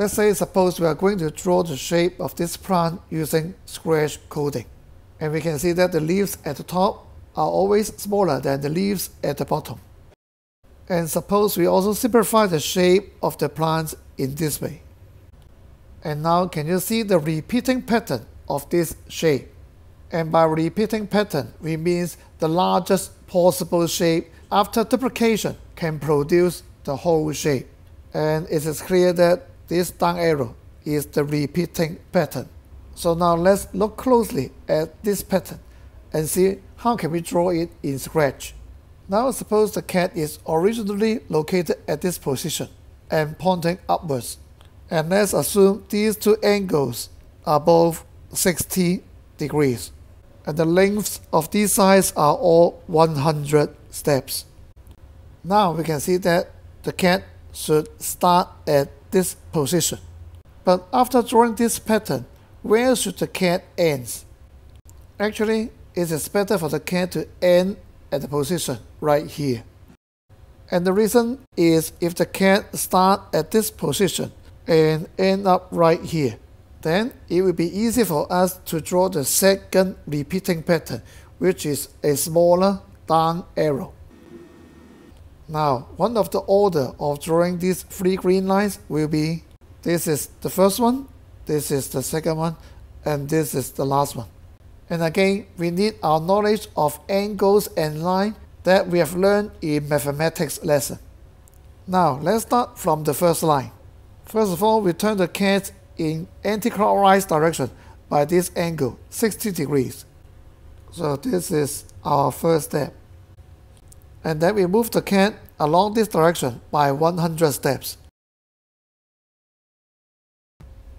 Let's say suppose we are going to draw the shape of this plant using scratch coding. And we can see that the leaves at the top are always smaller than the leaves at the bottom. And suppose we also simplify the shape of the plant in this way. And now can you see the repeating pattern of this shape? And by repeating pattern, we means the largest possible shape after duplication can produce the whole shape. And it is clear that this down arrow is the repeating pattern. So now let's look closely at this pattern and see how can we draw it in Scratch. Now suppose the cat is originally located at this position and pointing upwards. And let's assume these two angles are both 60 degrees. And the lengths of these sides are all 100 steps. Now we can see that the cat should start at this position. But after drawing this pattern, where should the cat end? Actually, it is better for the cat to end at the position right here. And the reason is if the cat start at this position and end up right here, then it will be easy for us to draw the second repeating pattern, which is a smaller down arrow. Now, one of the order of drawing these three green lines will be this is the first one, this is the second one, and this is the last one. And again, we need our knowledge of angles and line that we have learned in mathematics lesson. Now, let's start from the first line. First of all, we turn the cat in anti-clockwise direction by this angle, 60 degrees. So this is our first step and then we move the can along this direction by 100 steps.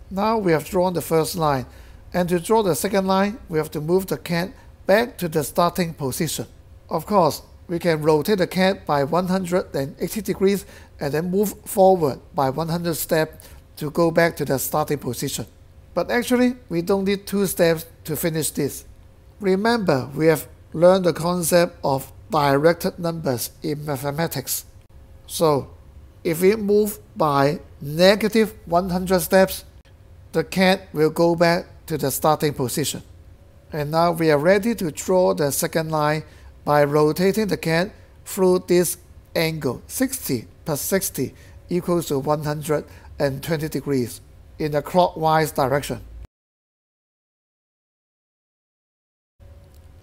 Now we have drawn the first line, and to draw the second line, we have to move the can back to the starting position. Of course, we can rotate the can by 180 degrees and then move forward by 100 steps to go back to the starting position. But actually, we don't need two steps to finish this. Remember, we have learned the concept of directed numbers in mathematics. So if we move by negative 100 steps, the cat will go back to the starting position. And now we are ready to draw the second line by rotating the cat through this angle 60 plus 60 equals to 120 degrees in the clockwise direction.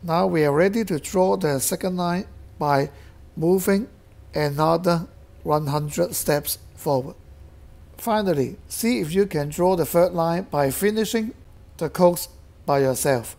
Now we are ready to draw the second line by moving another 100 steps forward. Finally, see if you can draw the third line by finishing the codes by yourself.